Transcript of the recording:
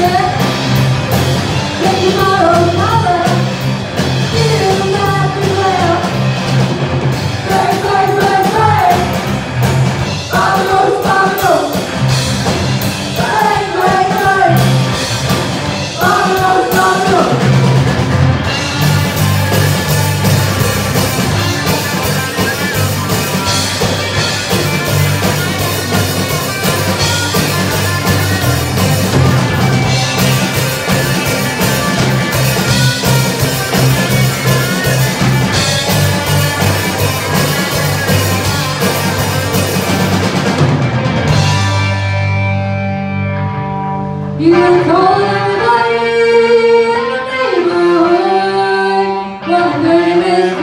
네. You told everybody in neighborhood what the name is.